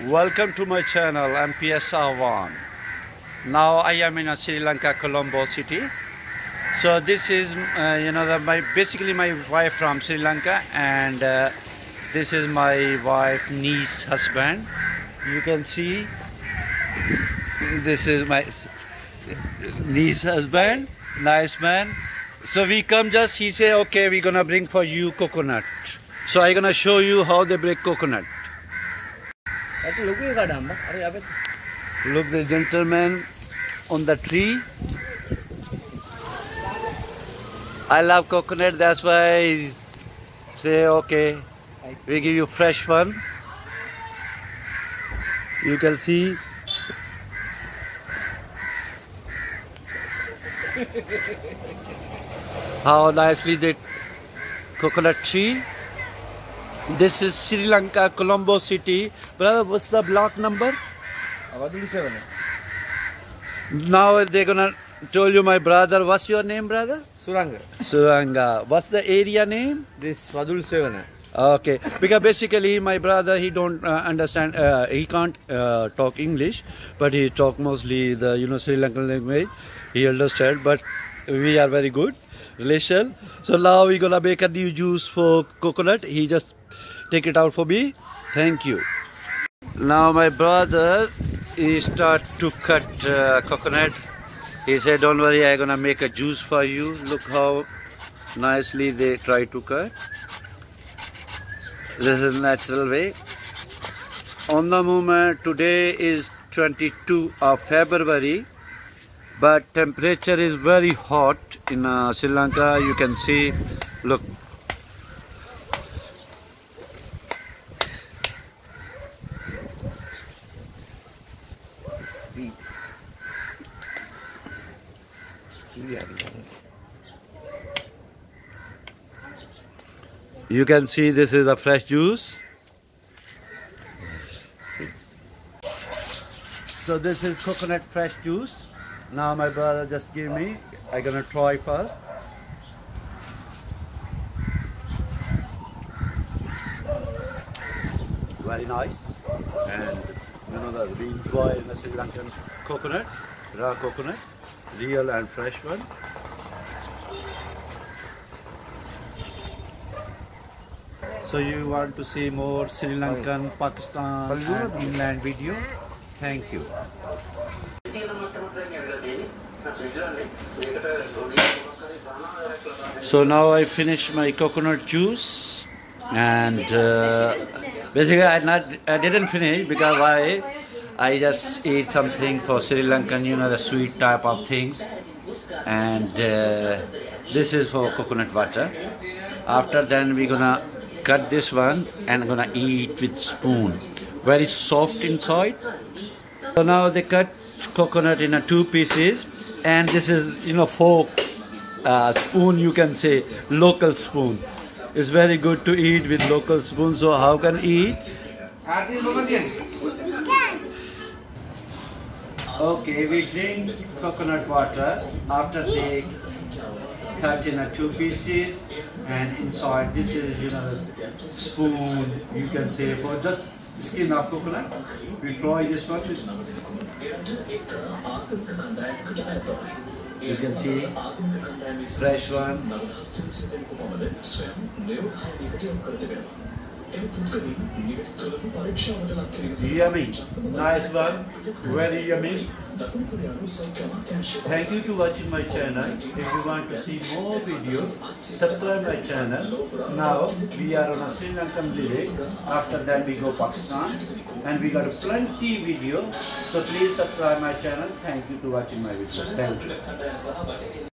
Welcome to my channel MPS Awan. Now I am in Sri Lanka, Colombo city. So this is uh, you know the, my basically my wife from Sri Lanka and uh, this is my wife niece husband. You can see this is my niece husband, nice man. So we come just he say okay we're gonna bring for you coconut. So I'm gonna show you how they break coconut. Look the gentleman on the tree. I love coconut, that's why I say okay, we give you fresh one. You can see. How nicely the coconut tree. This is Sri Lanka, Colombo city. Brother, what's the block number? Now they're gonna tell you my brother. What's your name, brother? Suranga. Suranga. What's the area name? This Swadul Sevana. Okay, because basically my brother he don't uh, understand. Uh, he can't uh, talk English, but he talk mostly the you know Sri Lankan language. He understand, but we are very good relation. So now we're gonna make a new juice for coconut. He just take it out for me. Thank you. Now my brother he start to cut uh, coconut. He said, "Don't worry, I'm gonna make a juice for you. Look how nicely they try to cut." This is natural way. On the moment, today is 22 of February, but temperature is very hot in uh, Sri Lanka. You can see, look. You can see this is a fresh juice. So this is coconut fresh juice. Now my brother just gave me. I gonna try first. Very nice. And you know that we enjoy in the Sri Lankan coconut, raw coconut, real and fresh one. So you want to see more Sri Lankan, Pakistan and inland video? Thank you. So now I finish my coconut juice and uh, basically I not I didn't finish because why? I just eat something for Sri Lankan you know the sweet type of things. And uh, this is for coconut water. After then we're gonna cut this one and gonna eat with spoon. Very soft inside. So now they cut coconut in two pieces and this is you know fork uh, spoon you can say local spoon. It's very good to eat with local spoon. So how can eat? Okay we drink coconut water. After they cut in a two pieces and inside this is you know spoon you can say for just skin of coconut we try this one you can see fresh one yummy nice one very yummy Thank you to watching my channel. If you want to see more videos, subscribe my channel. Now we are on a Sri Lankan village. After that we go Pakistan and we got plenty video. So please subscribe my channel. Thank you to watching my video. Thank you.